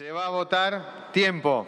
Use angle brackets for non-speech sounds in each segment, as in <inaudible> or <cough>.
Se va a votar tiempo.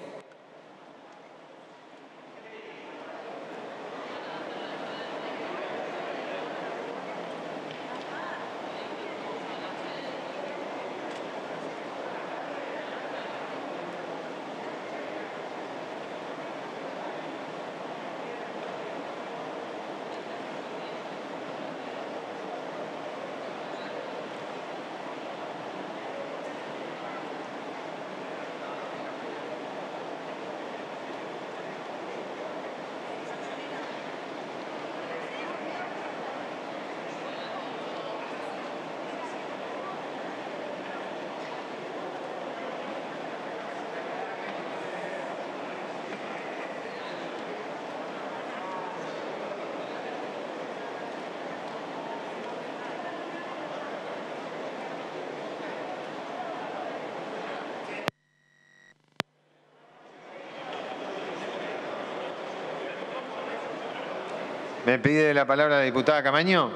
¿Me pide la palabra la diputada Camaño?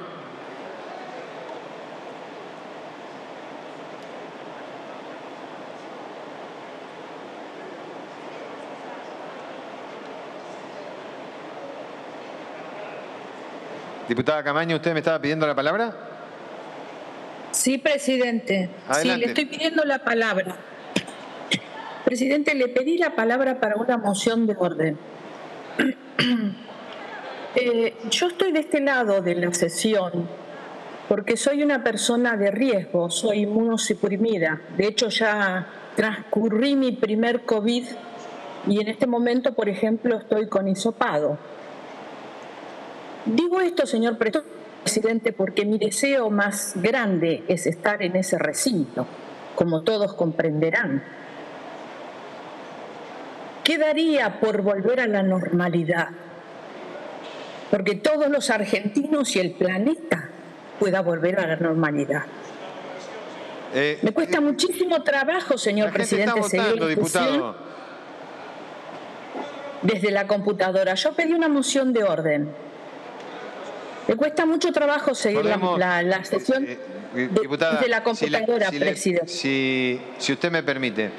Diputada Camaño, ¿usted me estaba pidiendo la palabra? Sí, presidente. Sí, le estoy pidiendo la palabra. Presidente, le pedí la palabra para una moción de orden. <clears throat> Eh, yo estoy de este lado de la sesión porque soy una persona de riesgo, soy inmunosuprimida. De hecho, ya transcurrí mi primer COVID y en este momento, por ejemplo, estoy con hisopado. Digo esto, señor presidente, porque mi deseo más grande es estar en ese recinto, como todos comprenderán. ¿Qué daría por volver a la normalidad? Porque todos los argentinos y el planeta pueda volver a la normalidad. Eh, Me cuesta muchísimo trabajo, señor presidente, seguir diputado. desde la computadora. Yo pedí una moción de orden. Me cuesta mucho trabajo seguir la, sesión eh, eh, desde la computadora, presidente. Si, si, usted me permite,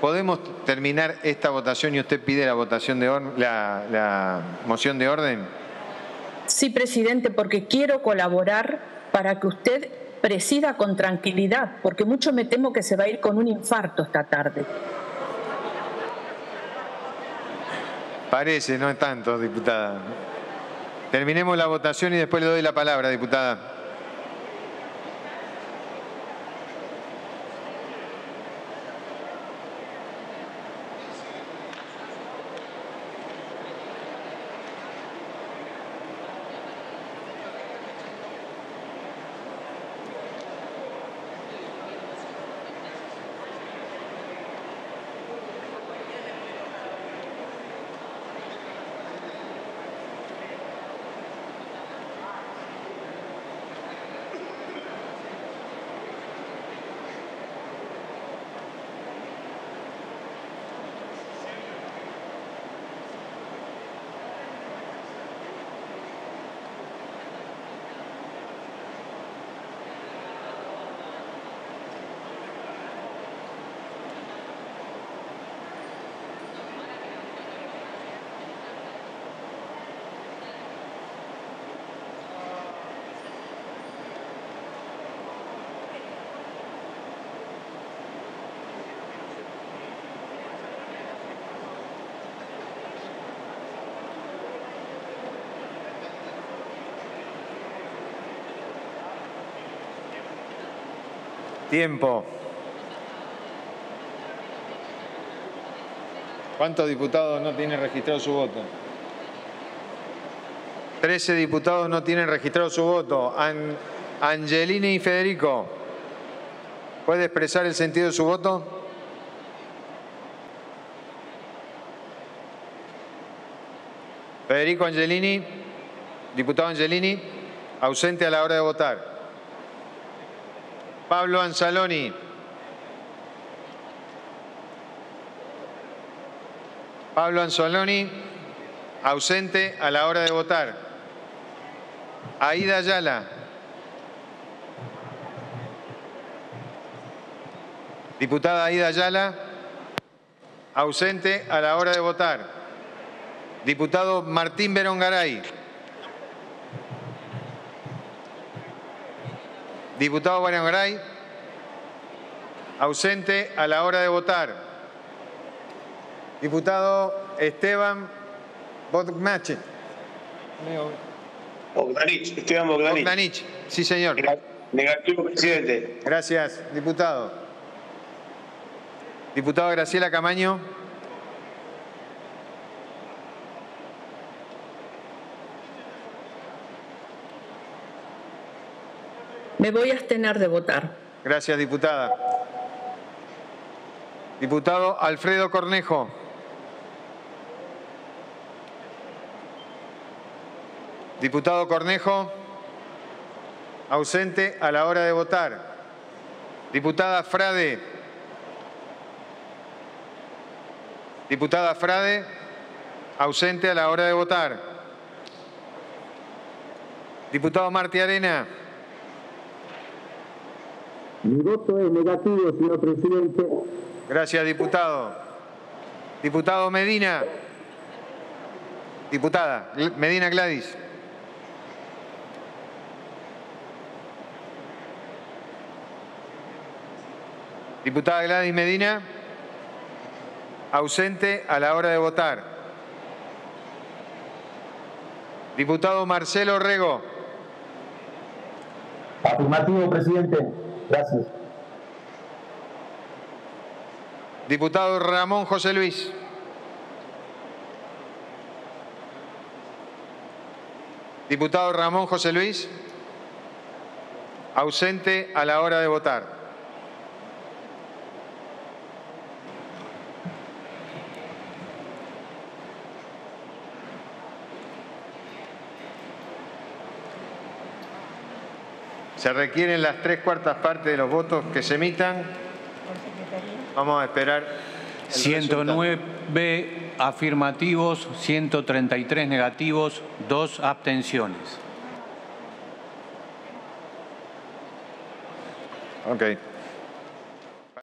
¿podemos terminar esta votación y usted pide la votación de la moción de orden? Sí, presidente, porque quiero colaborar para que usted presida con tranquilidad, porque mucho me temo que se va a ir con un infarto esta tarde. Parece, no es tanto, diputada. Terminemos la votación y después le doy la palabra, diputada. Tiempo. ¿Cuántos diputados no tienen registrado su voto? Trece diputados no tienen registrado su voto. Angelini y Federico, ¿puede expresar el sentido de su voto? Federico Angelini, diputado Angelini, ausente a la hora de votar. Pablo Anzaloni. Pablo Anzaloni, ausente a la hora de votar. Aida Ayala. Diputada Aida Ayala, Ausente a la hora de votar. Diputado Martín Berongaray. Diputado Berongaray. Ausente a la hora de votar. Diputado Esteban Bogdanich. Bogdanich, Esteban Bogdanich. Bogdanich, sí señor. Negativo, presidente. Gracias, diputado. Diputado Graciela Camaño. Me voy a abstener de votar. Gracias, diputada. Diputado Alfredo Cornejo. Diputado Cornejo, ausente a la hora de votar. Diputada Frade. Diputada Frade, ausente a la hora de votar. Diputado Martí Arena. Mi voto es negativo, señor presidente. Gracias, diputado. Diputado Medina. Diputada Medina Gladys. Diputada Gladys Medina, ausente a la hora de votar. Diputado Marcelo Rego. Afirmativo, presidente. Gracias. Diputado Ramón José Luis. Diputado Ramón José Luis, ausente a la hora de votar. Se requieren las tres cuartas partes de los votos que se emitan. Vamos a esperar. 109 afirmativos, 133 negativos, dos abstenciones. Ok.